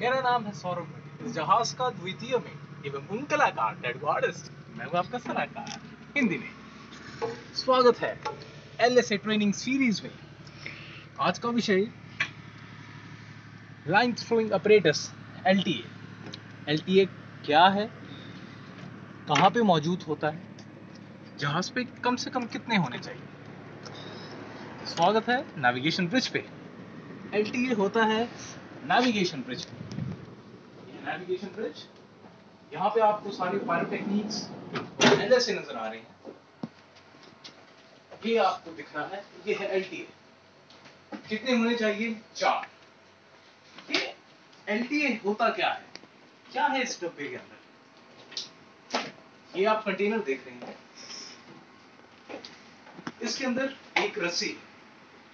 मेरा नाम है सौरभ इस जहाज़ का द्वितीय में एवं उन कलाकार डेड आर्टिस्ट मैं हूँ आपका सलाहकार, हिंदी में। स्वागत है एल ट्रेनिंग सीरीज़ में। आज का विषय line throwing apparatus L T L T A क्या है? कहाँ पे मौजूद होता है? जहाज़ पे कम से कम कितने होने चाहिए? स्वागत है नेविगेशन ब्रिज पे। एल होता है नेविगेशन ब्रिज पे। नेविगेशन ब्रिज यहाँ पे आपको सारे पायरो टेक्निक्स एलएसए नज़र आ रहे हैं। ये आपको दिख रहा है, ये है एल कितने होने चाहिए? चार। ये एलटीए होता क्या है? क्या है इस डब्बे के अंदर? ये आप कंटेनर देख रहे हैं। इसके अंदर एक रस्सी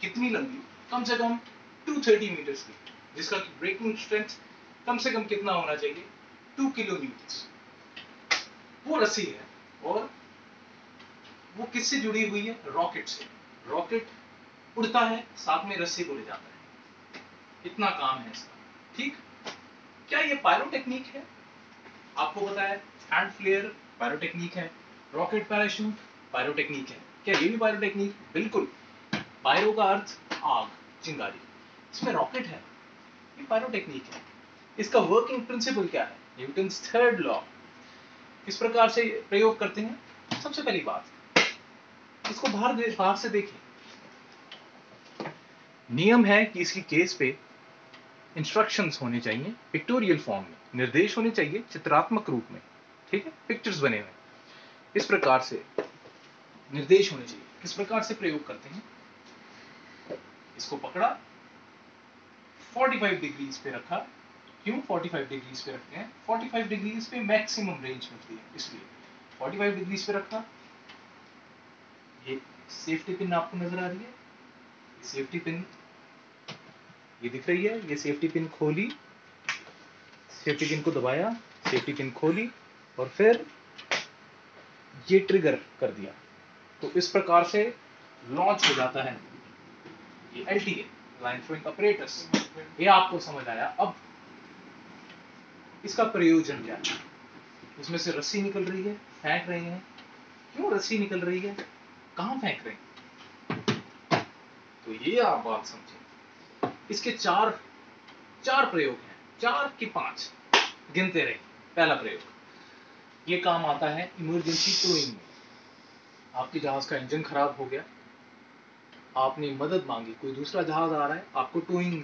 कितनी लंबी? कम से कम 230 मीटर की, जिसका ब्रेकिंग स्ट्रेंथ कम से कम कितना होना चाहिए? टू किलो न्यूटन वो रस्सी है और वो किससे जुड़ी हुई है? रॉकेट से. रॉकेट उड़ता है, साथ में रस्सी को ले जाता है. इतना काम है इसका. ठीक? क्या ये पायरोटेक्निक है? आपको है हैंड फ्लेयर पायरोटेक्निक है. रॉकेट पैराशूट पायरोटेक्निक है. क्या ये भी पायरोटेक्निक बिल्कुल. पायरो का अर्थ आग, चिंगारी. इसमें रॉकेट है. ये पायरोटेक्निक है. इसका वर्किंग प्रिंसिपल क्या है? न्यूटन थर्ड लॉ किस प्रकार से प्रयोग करते हैं? सबसे पहली बात, इसको बाहर बाहर से देखिए नियम है कि इसकी केस पे इंस्ट्रक्शंस होने चाहिए पिक्टोरियल फॉर्म में। निर्देश होने चाहिए चित्रात्मक रूप में, ठीक है? पिक्चर्स बने हुए। इस प्रकार से निर्देश होने चाहिए। किस प्रकार से प्रयोग करते हैं? इसको पकड़ा 45 डिग्रीज पे रखा क्यों 45 डिग्रीज पे रखते हैं? 45 डिग्रीज पे मैक्सिमम रेंज मिलती है, इसलिए। 45 डिग्रीज पे रखा। ये सेफ्टी पिन आपको नज़र आ रही है। ये सेफ्टी पिन ये दिख रही है, ये सेफ्टी पिन खोली। सेफ्टी पिन को दबाया सेफ्टी पिन खोली और फिर ये ट्रिगर कर दिया। तो इस प्रकार से लॉन्च हो जाता है। ये L T line throwing operators ये आपको समझ आया। अब इसका प्रयोजन क्या है इसमें से रस्सी निकल रही है, फेंक रहे हैं। क्यों रस्सी निकल रही है? कहाँ फेंक रहे हैं? तो ये आप बात समझे। इसके चार चार प्रयोग हैं। चार की पाँच गिनते रहे पहला प्रयोग, ये काम आता है इमरजेंसी टोइंग में। आपके जहाज़ का इंजन खराब हो गया। आपने मदद मांगी, कोई दूसरा जहाज़ आ रहा है, आपको टोइंग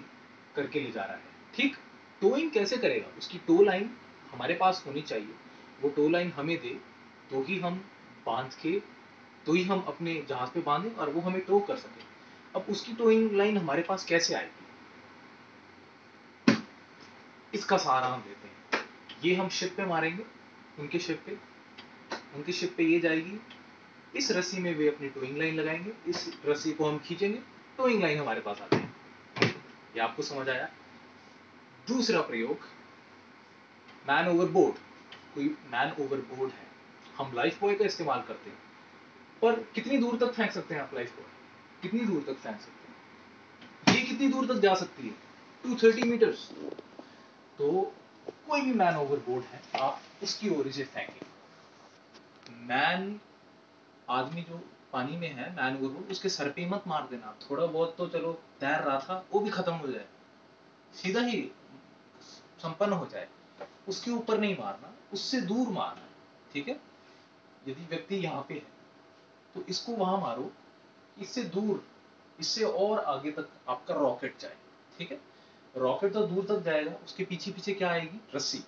करके ले जा रहा है। ठीक? टोइंग कैसे करेगा? उसकी टो लाइन हमारे पास होनी चाहिए। वो टो लाइन हमें दे तो ही हम बाँध के तो ही हम अपने जहाज़ पे बांधे और वो हमें टो कर सके। अब उसकी टोइंग लाइन हमारे पास कैसे आएगी? इसका सहारा हम देते हैं। ये हम शिप पे मारेंगे, उनके शिप पे। उनकी शिप पे ये जाएगी। इस रस्सी में वे अपनी टोइंग लाइन लगाएँगे। इस रस्सी को हम खींचेंगे। टोइंग लाइन हमारे पास आती है ये आपको समझ आया? दूसरा प्रयोग मैन ओवर बोर्ड कोई मैन ओवर बोर्ड है, हम लाइफ बॉय का इस्तेमाल करते हैं, पर कितनी दूर तक फेंक सकते हैं आप लाइफ बॉय कितनी दूर तक फेंक सकते हैं? ये कितनी दूर तक जा सकती है? टू थर्टी मीटर्स तो कोई भी मैन ओवर बोर्ड है, आप उसकी ओर से फेंकें। मैन आदमी जो पानी में है मैन ओवर बोर्ड उसके सर पे मत मार देना। थोड़ा बहुत तो चलो तैर रहा था, वो भी खत्म हो जाए। सीधा ही संपन्न हो जाए, उसके ऊपर नहीं मारना, उससे दूर मारना, ठीक है? यदि व्यक्ति यहाँ पे है तो इसको वहाँ मारो, इससे दूर, इससे और आगे तक आपका रॉकेट जाए, ठीक है? रॉकेट तो दूर तक जाएगा, उसके पीछे पीछे क्या आएगी? रस्सी।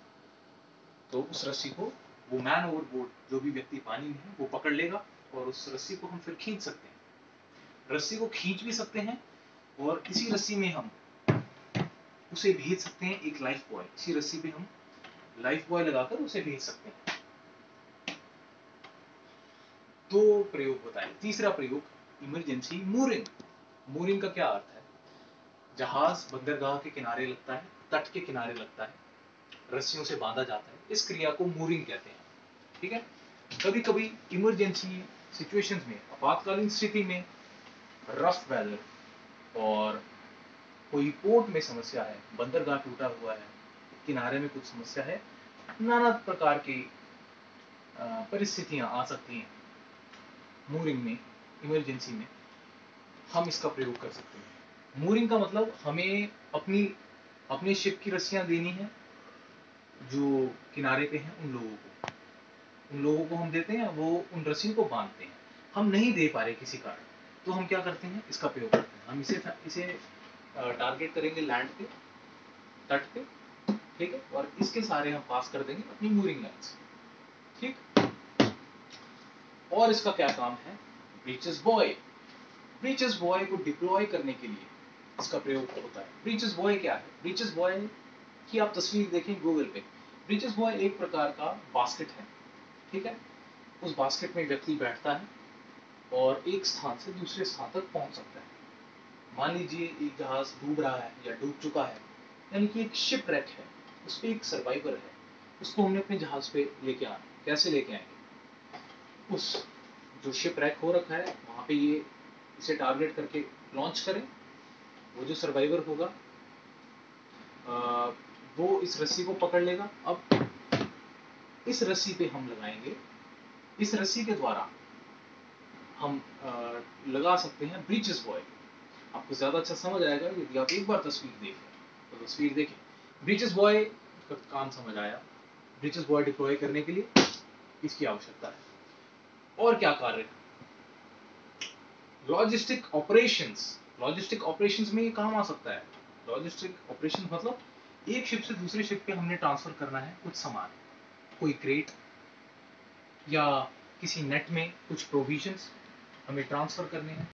तो उस रस्सी को, वो मैन ओवर बोर्ड जो भी व्यक्ति पानी में है, वो पकड़ लेगा और उस रस्सी को हम फिर खींच सकते हैं। रस्सी को खींच भी सकते हैं और इसी रस्सी में हम उसे भेज सकते हैं एक लाइफ बॉय इसी रस्सी पे हम लाइफ बॉय लगाकर उसे भेज सकते हैं। दो प्रयोग बताए तीसरा प्रयोग इमरजेंसी मूरिंग मूरिंग का क्या अर्थ है? जहाज़ बंदरगाह के किनारे लगता है, तट के किनारे लगता है, रस्सियों से बांधा जाता है। इस क्रिया को मूरिंग कहते हैं। ठीक है? कभी कभी इमरजेंसी सिचुएशंस में, आपातकालीन स्थिति में रफ वेदर और कोई पोर्ट में समस्या है, बंदरगाह टूटा हुआ है, किनारे में कुछ समस्या है, नाना प्रकार की परिस्थितियाँ आ सकती हैं। मूरिंग में इमरजेंसी में, हम इसका प्रयोग कर सकते हैं। मूरिंग का मतलब हमें अपनी अपनी शिप की रस्सियाँ देनी है, जो किनारे पे हैं उन लोगों को। उन लोगों को हम देते हैं, वो उन रस्सियों को बांधते हैं। हम नहीं दे पा रहे किसी कारण तो हम क्या करते हैं, इसका प्रयोग करते हैं। हम इसे इसे टारगेट करेंगे लैंड पे, तट पे, ठीक है? और इसके सारे हम पास कर देंगे अपनी मूरिंग लाइन्स ठीक? और इसका क्या काम है? ब्रीचेस बॉय ब्रीचेस बॉय को डिप्लॉय करने के लिए इसका प्रयोग होता है। ब्रीचेस बॉय क्या है? ब्रीचेस बॉय की आप तस्वीर देखें गूगल पे। ब्रीचेस बॉय एक प्रकार का बास्केट है। ठीक है? उस बास्केट में व्यक्ति बैठता है और एक स्थान से दूसरे स्थान तक पहुँच सकता है। मान लीजिए एक जहाज़ डूब रहा है या डूब चुका है, यानी कि एक शिप रैक है, उस पर एक सर्वाइवर है, उसको हमने अपने जहाज़ पे लेके आना कैसे लेके आएँगे? उस जो शिप रैक हो रखा है, वहाँ पे ये इसे टारगेट करके लॉन्च करें। वो जो सर्वाइवर होगा वो इस रस्सी को पकड़ लेगा। अब इस रस्सी पे हम लगाएँगे। इस रस्सी के द्वारा हम लगा सकते हैं ब्रीचेस बॉय। आपको ज़्यादा अच्छा समझ आएगा यदि आप एक बार तस्वीर देखें तो तस्वीर देखें। ब्रीचेस बॉय का काम समझ आया। ब्रीचेस बॉय डिप्लॉय करने के लिए इसकी आवश्यकता है। और क्या कार्य लॉजिस्टिक ऑपरेशंस लॉजिस्टिक ऑपरेशंस में ये काम आ सकता है। लॉजिस्टिक ऑपरेशन मतलब एक शिप से दूसरे शिप पे हमने ट्रांसफ़र करना है कुछ सामान। कोई क्रेट या किसी नेट में कुछ प्रोविजंस हमें ट्रांसफ़र करने हैं।